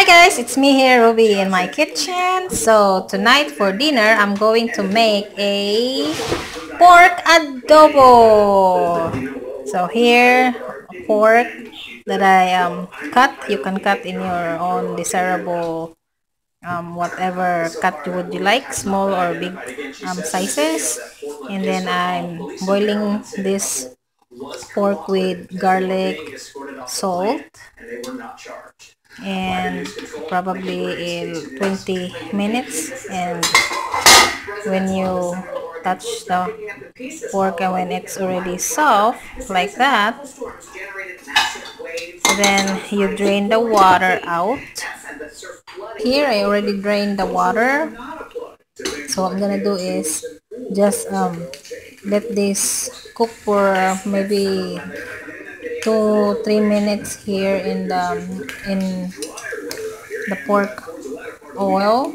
Hi guys, it's me here, Rubie, in my kitchen. So tonight for dinner, I'm going to make a pork adobo. So here, pork that I um, cut. You can cut in your own desirable um, whatever cut you would you like, small or big um, sizes. And then I'm boiling this pork with garlic, salt, and probably in 20 minutes. And when you touch the pork and when it's already soft like that then you drain the water out. Here I already drained the water. So what I'm gonna do is just um, let this cook for maybe two three minutes here in the in the pork oil.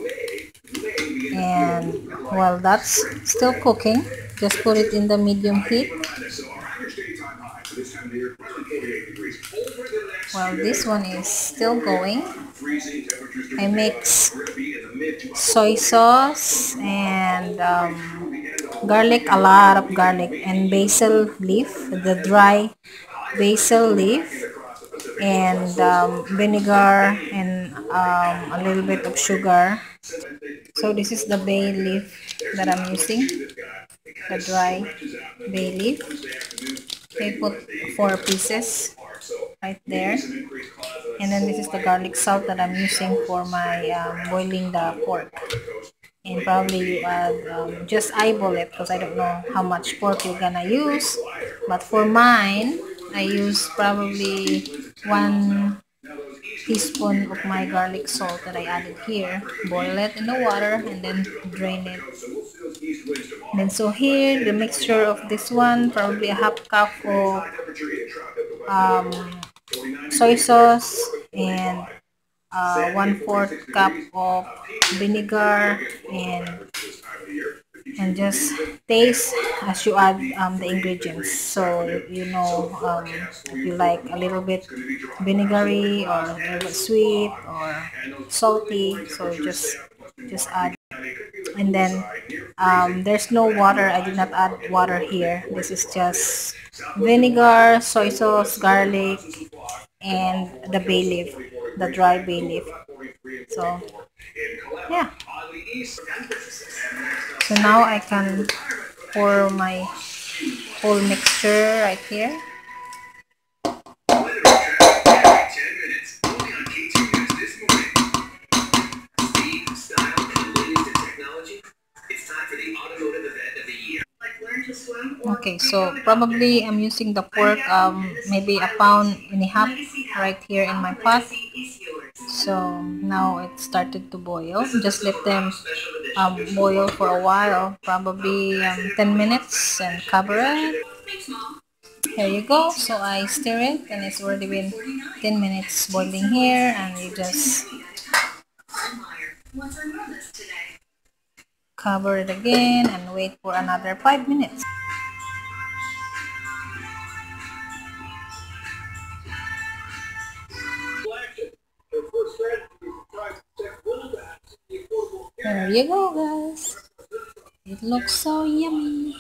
And while that's still cooking. Just put it in the medium heat. While this one is still going. I mix soy sauce and um, garlic a lot of garlic and basil leaf the dry basil leaf and um, vinegar and um, a little bit of sugar. So this is the bay leaf that I'm using the dry bay leaf. I put four pieces right there. And then this is the garlic salt that I'm using for my um, boiling the pork. And probably you add um, just eyeball it because I don't know how much pork you're gonna use. But for mine I use probably one teaspoon of my garlic salt that I added here. Boil it in the water and then drain it. And then so here, the mixture of this one, probably a half cup of um, soy sauce and uh, one-fourth cup of vinegar and and just taste as you add um, the ingredients. So you know um, you like a little bit vinegary or a little bit sweet or salty. So just just add. And then um, there's no water. I did not add water here. This is just vinegar soy sauce garlic and the bay leaf the dry bay leaf. So yeah so now I can pour my whole mixture right here. Okay, so probably I'm using the pork um maybe a pound and a half right here in my pot. So now it started to boil. Just let them um, boil for a while, probably um, 10 minutes and cover it. Here you go. So I stir it and it's already been 10 minutes boiling here and you just cover it again and wait for another 5 minutes. There you go guys. It looks so yummy.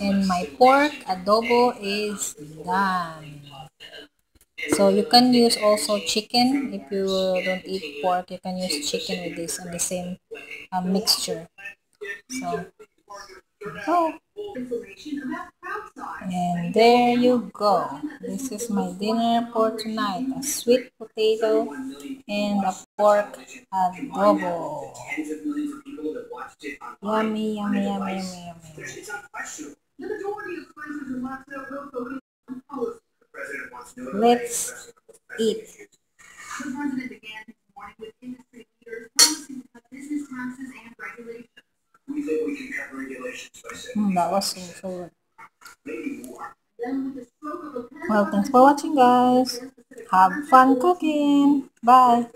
And my pork adobo is done. So you can use also chicken. If you don't eat pork, you can use chicken with this and the same uh, mixture. So, And there you go. This is my dinner for tonight. A sweet potato and a pork adobo. Yummy, yummy, yummy, yummy, yummy. Let's eat. Well, thanks for watching, guys. Have fun cooking. Bye.